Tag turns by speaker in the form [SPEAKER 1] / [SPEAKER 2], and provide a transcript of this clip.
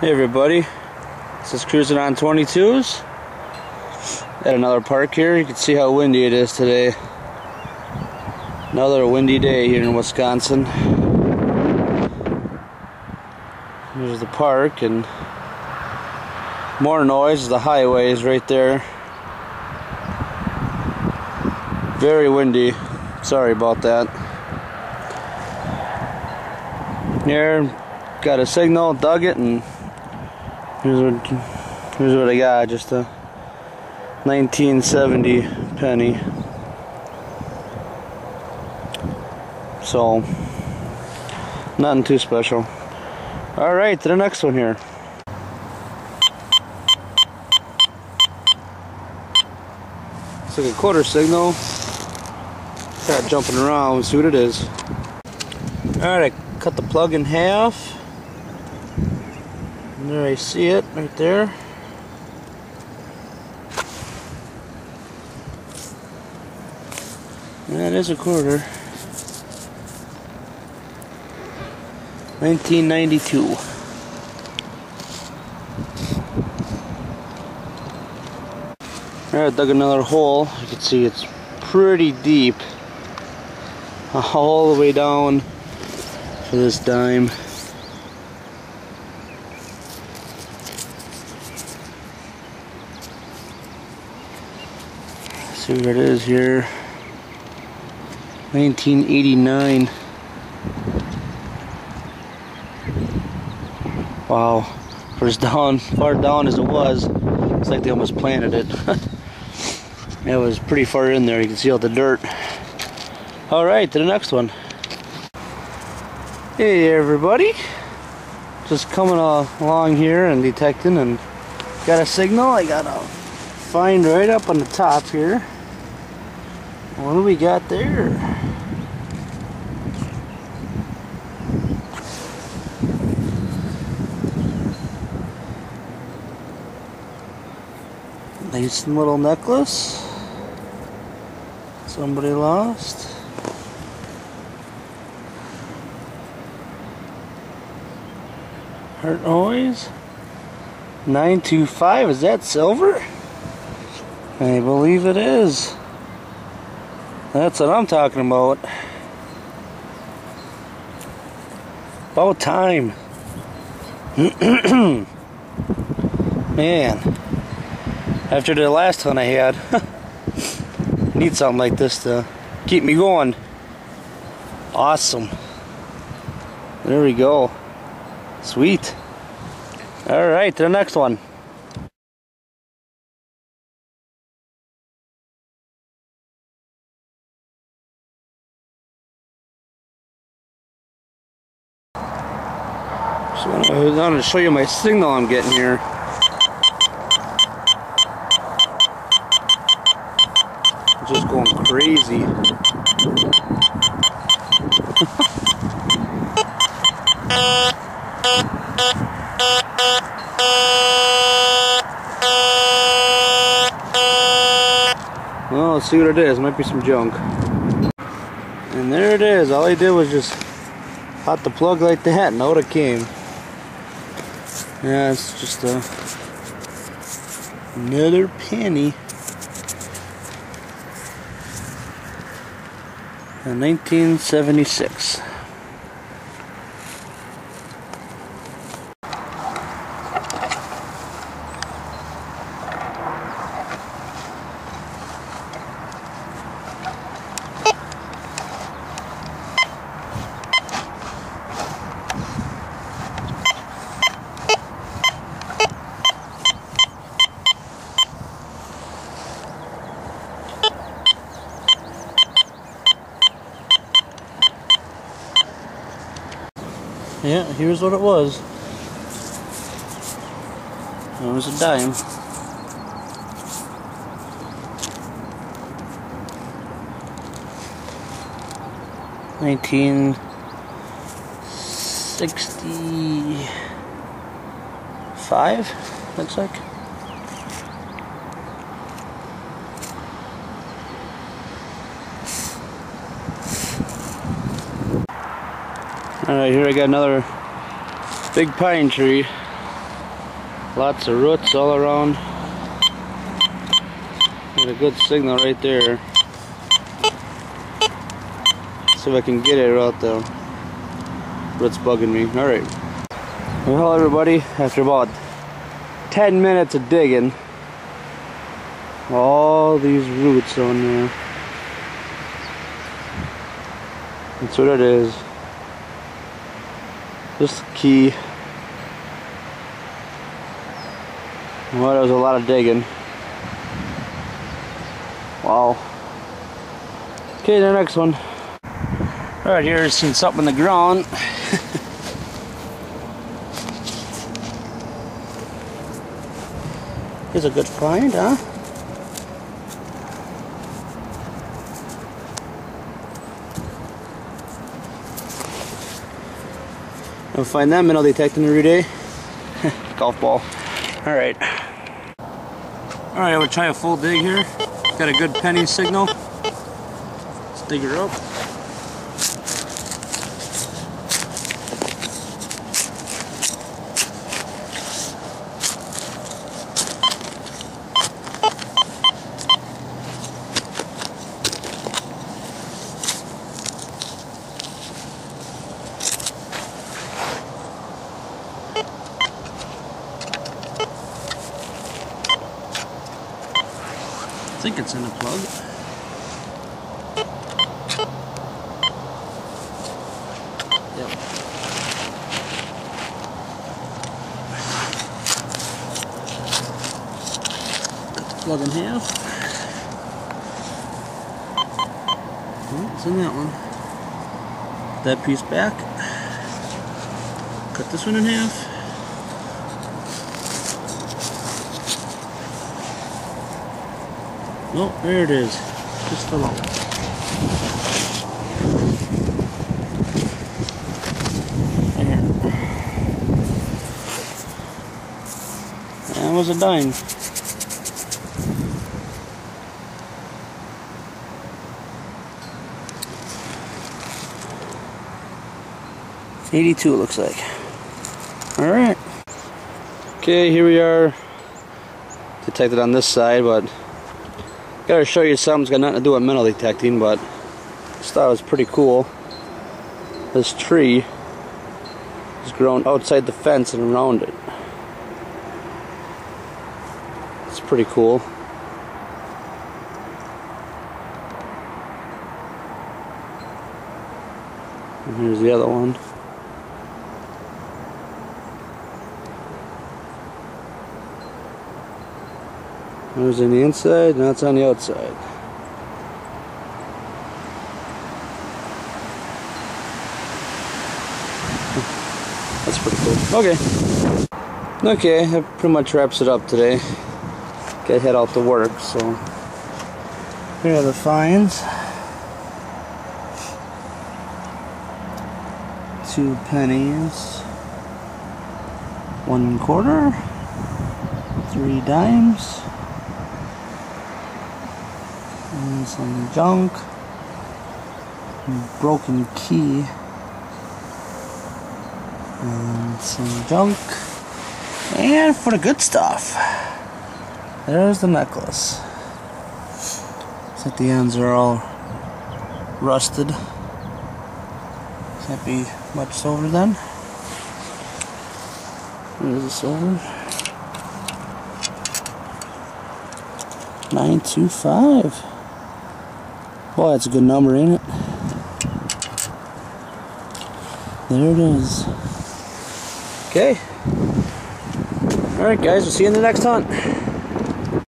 [SPEAKER 1] Hey everybody, this is Cruising on 22s at another park here. You can see how windy it is today. Another windy day here in Wisconsin. There's the park and more noise. The highway is right there. Very windy. Sorry about that. Here, got a signal, dug it, and Here's what, here's what I got, just a 1970 penny. So, nothing too special. Alright, to the next one here. It's like a quarter signal. Got jumping around, see what it is. Alright, I cut the plug in half. There I see it right there. That is a quarter. 1992. Alright, dug another hole. You can see it's pretty deep. All the way down for this dime. See what it is here. 1989 wow. For as down far down as it was. It's like they almost planted it. It was pretty far in there. You can see all the dirt. All right to the next one. Hey everybody. Just coming along here and detecting and got a signal. I got a find right up on the top here. What do we got there? Nice little necklace. Somebody lost. Heart noise. 925, is that silver? I believe it is. That's what I'm talking about. About time. Man. After the last one I had. need something like this to keep me going. Awesome. There we go. Sweet. Alright, to the next one. So I was going to show you my signal I'm getting here. just going crazy. well, let's see what it is. Might be some junk. And there it is. All I did was just hot the plug like that and out it came. Yeah, it's just a another penny. In 1976. Yeah, here's what it was. It was a dime. Nineteen sixty five, looks like. Alright, here I got another big pine tree. Lots of roots all around. Got a good signal right there. See if I can get it without the roots bugging me. Alright. Well everybody, after about 10 minutes of digging, all these roots on there. That's what it is. The key. Well, there was a lot of digging. Wow. Okay, the next one. Alright, here's seen something in the ground. Here's a good find, huh? I'll find that metal detecting every day. Golf ball. Alright. Alright, I'm gonna try a full dig here. Got a good penny signal. Let's dig her up. Think it's in a plug. Yep. The plug in half. Oh, hmm, it's in that one. That piece back. Cut this one in half. Oh, there it is. Just fell out. There. That was a dime. Eighty-two looks like. All right. Okay, here we are. Detected on this side, but Gotta show you something, it's got nothing to do with metal detecting, but just thought it was pretty cool. This tree is grown outside the fence and around it. It's pretty cool. And here's the other one. There's on the inside, now it's on the outside. That's pretty cool. Okay. Okay, that pretty much wraps it up today. Gotta head out to work, so. Here are the finds. Two pennies. One quarter. Three dimes and some junk. Broken key. And some junk. And for the good stuff. There's the necklace. Except the ends are all rusted. Can't be much silver then. There's the silver? 925 Boy, that's a good number, ain't it? There it is. Okay. Alright guys, we'll see you in the next hunt.